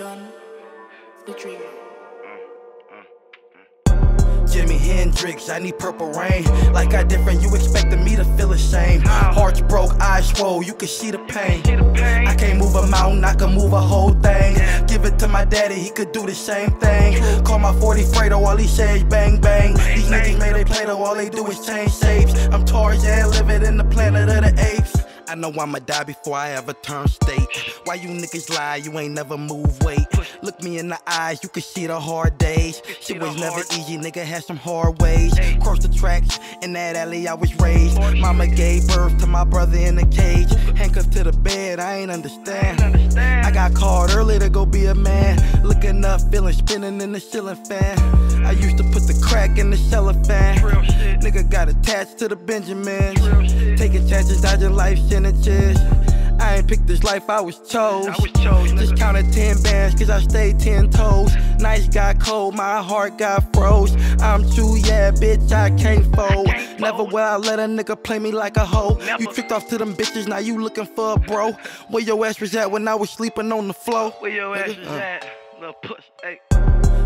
John, the dreamer. Hendrix, I need purple rain. Like I different, you expected me to feel ashamed. Hearts broke, eyes swole, you can see the pain. I can't move a mountain, I can move a whole thing. Give it to my daddy, he could do the same thing. Call my 40 Fredo, all he say is bang bang. These niggas made they play all they do is change shapes. I'm Tarzan, living in the planet of the apes. I know I'ma die before I ever turn state. Why you niggas lie? You ain't never move weight. Look me in the eyes, you can see the hard days. Shit was never easy, nigga had some hard ways. Cross the tracks in that alley I was raised. Mama gave birth to my brother in a cage. Handcuffed to the bed, I ain't understand. I got called early to go be a man. Looking up, feeling spinning in the ceiling fan. I used to put the crack in the cellophane. Nigga got attached to the Benjamin. Taking chances, dodging life sentences. I ain't picked this life, I was chose. I was chose, Just counted 10 bands, cause I stayed 10 toes. Nights got cold, my heart got froze. I'm true, yeah, bitch, I can't fold. can't Never fold. will I let a nigga play me like a hoe. You tricked off to them bitches, now you looking for a bro. Where your ass was at when I was sleeping on the floor? Where your ass was Uh. at? Little puss. Hey.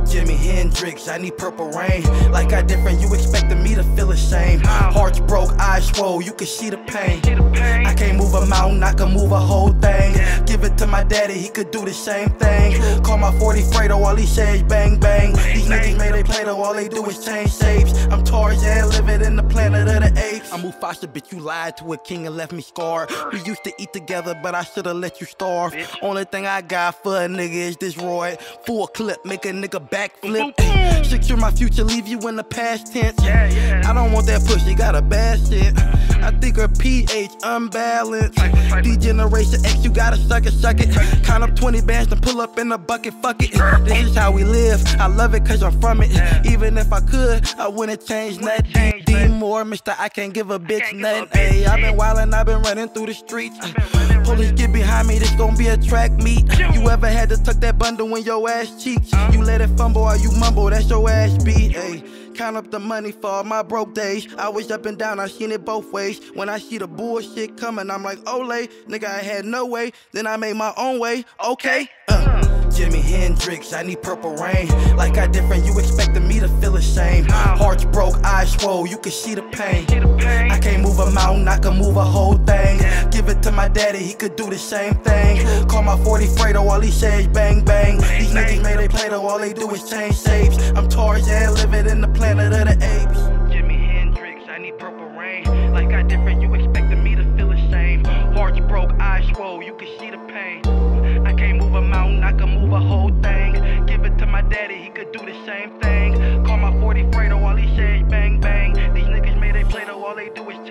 Jimi Hendrix, I need purple rain. Like I different, you expected me to feel ashamed. Hearts broke, eyes swole, you can see the pain. See the pain? I can't move a mountain, I can move a whole thing. Give it to my daddy, he could do the same thing. Call my 40 Fredo, all he say is bang bang. These niggas made they play though, all they do is change shapes. I'm Tarzan, living in the planet of the apes. I'm Mufasa, bitch, you lied to a king and left me scarred. We used to eat together, but I should've let you starve. Only thing I got for a nigga is this Roy. Full clip, make a nigga backflip. Boom, boom. Secure my future, leave you in the past tense. Yeah, yeah. I don't want that pussy, got a bad shit. I think her pH unbalanced. D-Generation X, you gotta suck it, suck it. Count up 20 bands and pull up in the bucket, fuck it. This is how we live. I love it cause I'm from it. Even if I could, I wouldn't change nothing. More, Mr. I can't give a bitch nothing. Ayy, I've been wildin', I've been running through the streets. Police get behind me, this gon' be a track meet. You ever had to tuck that bundle in your ass cheeks? You let it fumble or you mumble, that's your ass beat. Ayy. Count up the money for all my broke days. I was up and down, I seen it both ways. When I see the bullshit coming, I'm like, Ole, nigga, I had no way. Then I made my own way. Okay. Uh. Jimi Hendrix, I need purple rain. Like I different, you expecting me to feel ashamed. Hearts broke, eyes swole, you can see the pain. I can't move a mountain, I can move a whole thing. Give it to my daddy, he could do the same thing. Call my 40 Fredo, all he say is bang bang. These niggas made they play all they do is change shapes. I'm Tarzan, living in the planet of the apes. Jimi Hendrix, I need purple rain. Like I different, you expecting me to feel ashamed. Hearts broke, eyes swole, you can see the pain. I can't move a mountain, I can move a whole could do the same thing. Call my 40 Fredo, all he say bang bang. These niggas made they play though, all they do is